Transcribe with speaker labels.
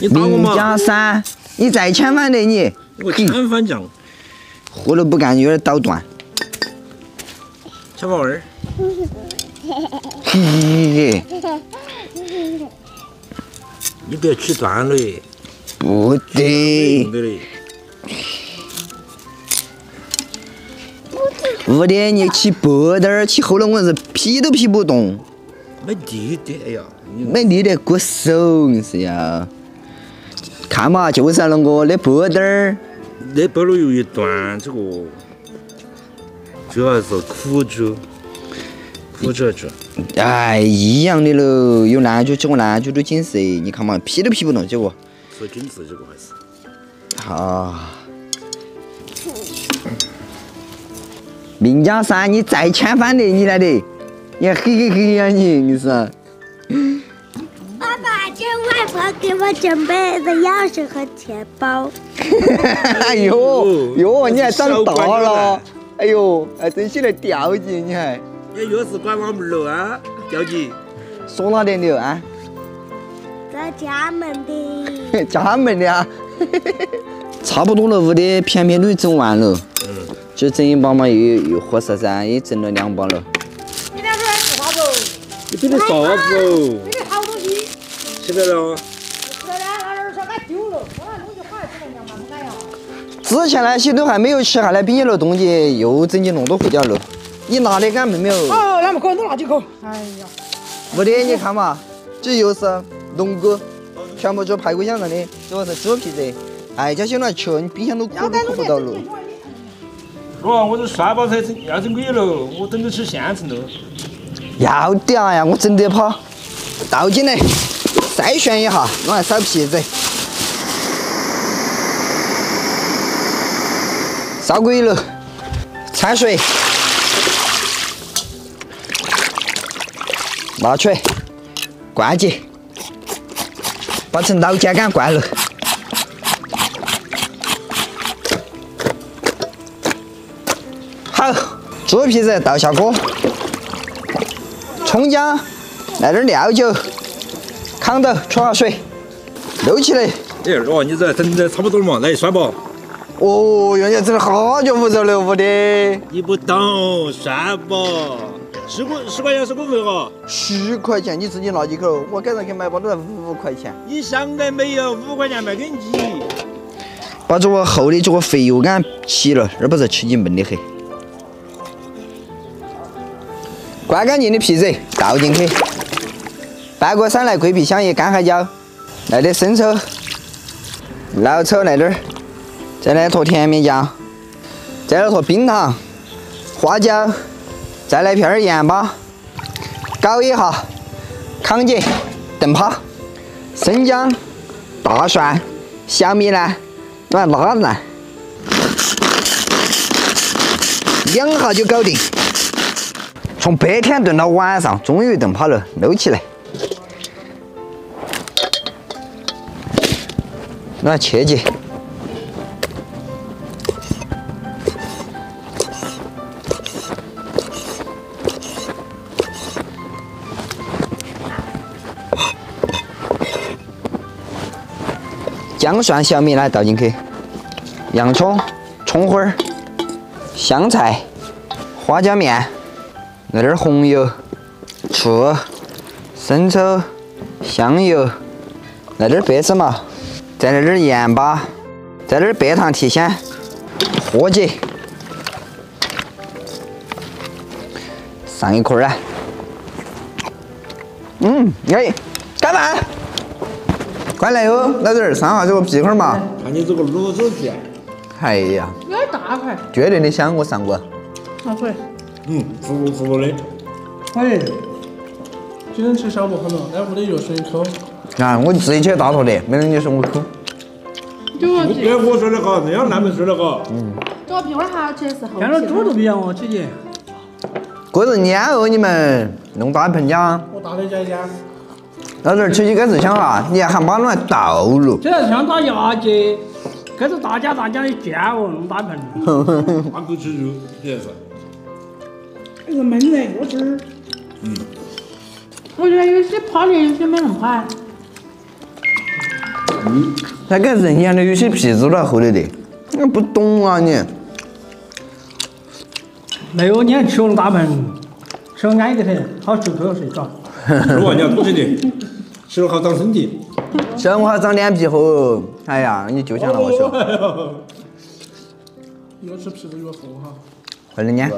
Speaker 1: 你打我
Speaker 2: 名
Speaker 1: 嘛？
Speaker 2: 家三，你再抢反对你，
Speaker 1: 我千反将，
Speaker 2: 活都不干，有点捣乱。
Speaker 1: 小宝儿，
Speaker 2: 嘿嘿嘿，
Speaker 1: 你不要取断了，
Speaker 2: 不得
Speaker 1: 不得嘞。
Speaker 2: 不得，你起薄点儿，起厚了我是劈都劈不动，
Speaker 1: 没力的，哎呀，
Speaker 2: 没力的过手硬是要。看嘛，就是那个的薄点儿，
Speaker 1: 那包了有一段，这个主要是苦竹，苦主主。
Speaker 2: 哎，一样的喽，有烂酒，这个烂酒都紧实，你看嘛，劈都劈不动，结果。
Speaker 1: 说紧致这个还是。
Speaker 2: 啊！名家山，你再千翻的你来的，你还嘿嘿嘿呀你，你是？
Speaker 3: 给我准备的钥匙和钱包。
Speaker 2: 哎呦哟，你还长大了，哎呦，还真起来调剂你还
Speaker 1: 你钥匙关我们了啊，调剂。
Speaker 2: 说哪点的啊？
Speaker 3: 在家门的。
Speaker 2: 家门的啊，差不多了，屋的片片都整完了，
Speaker 1: 嗯，
Speaker 2: 就整一包嘛，又又合适噻，也整了两包了。
Speaker 4: 你两个人吃啥子？
Speaker 1: 你比的啥子哦？
Speaker 4: 这里好东西，
Speaker 1: 吃得了？
Speaker 2: 之前那些都还没有吃，下来比你了东西又整起那么多回家了，你拿的干没没有？
Speaker 4: 哦，那么可能多拿几个。哎呀，
Speaker 2: 没得，你看嘛，这又是龙骨，全部做排骨香肠的，这个是猪皮子。哎，这些那吃，你冰箱都搁都搁不到了。
Speaker 1: 哦，我这刷包菜整要整鬼了，我等着吃现成的。
Speaker 2: 要得啊呀，我整的怕，倒进来，筛选一下，弄来烧皮子。烧滚了，掺水，拿出来，灌起，把成老秸秆灌了。好，猪皮子倒下锅，葱姜，来点料酒，炕头出下水，溜起来。
Speaker 1: 哎，哦，你这整的差不多了嘛，来刷吧。
Speaker 2: 哦，原来真的好久不走了，屋的
Speaker 1: 你不懂，算吧。十块十块钱是个份哈，
Speaker 2: 十块钱，你自己拿几口？我赶上去买包都要五块钱。
Speaker 1: 你想得没有？五块钱卖给你。
Speaker 2: 把这个厚的这个肥油干起了，而不是吃起闷的很。刮干净的皮子倒进去，半个山来桂皮、香叶、干海椒，来点生抽，老抽来点儿，再来坨甜面酱，再来坨冰糖、花椒，再来片儿盐巴，搞一下，康姐、炖泡、生姜、大蒜、小米呢，把它拉烂，两下就搞定。从白天炖到晚上，终于炖趴了，搂起来，那切起。姜蒜、小米呢倒进去，洋葱、葱花儿、香菜、花椒面。来点红油、醋、生抽、香油，来点白芝麻，再来点盐巴，再来点白糖提鲜，和起，上一块儿啊！嗯，哎，干嘛？快来哟，老弟儿，上下这个皮块嘛！
Speaker 1: 看你这个卤煮皮，
Speaker 2: 哎呀，
Speaker 4: 有点大块，
Speaker 2: 绝对的香，我上过。
Speaker 4: 拿出来。
Speaker 1: 嗯，糊糊糊的。
Speaker 5: 哎，今天吃小不很了，那屋里又是一口。
Speaker 2: 啊，我自己切大坨的，没人你说我抠。
Speaker 4: 这个
Speaker 1: 不别我说的哈，那样烂没说的哈。
Speaker 4: 这个皮花好吃是厚
Speaker 5: 看着猪都不一样哦，姐姐。
Speaker 2: 个人腌哦，你们弄大盆家。
Speaker 5: 我大的家一加。
Speaker 2: 老弟儿，吃起该是香啊，你还把那倒了。
Speaker 5: 这像打牙祭，这是大家大家的煎哦，弄大盆。
Speaker 1: 大狗吃肉。
Speaker 5: 这个焖的，我吃。
Speaker 4: 我觉得有些怕的，有些没那么泡。
Speaker 2: 那个人养的有些皮子都要厚的的，你不懂啊你。
Speaker 5: 没有你还吃了大盆，吃了安逸的很，好吃可睡着。
Speaker 1: 如果你要多吃点，吃了好长身体。
Speaker 2: 手好长脸皮厚，哎呀，你就像那么说，
Speaker 6: 越吃皮子越厚哈。
Speaker 2: 快点
Speaker 1: 念。